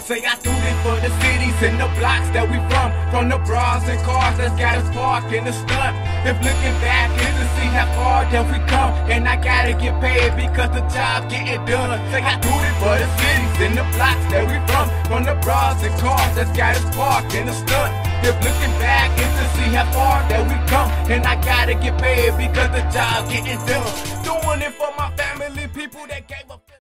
Say I do this for the cities and the blocks that we from. From the bras and cars that's got us parked in the stunt. If looking back is to see how far that we come. And I gotta get paid because the job getting done. Say I do this for the cities and the blocks that we from. From the bras and cars that's got us parked in the stunt. If looking back is to see how far that we come. And I gotta get paid because the job getting done. Doing it for my family, people that gave a.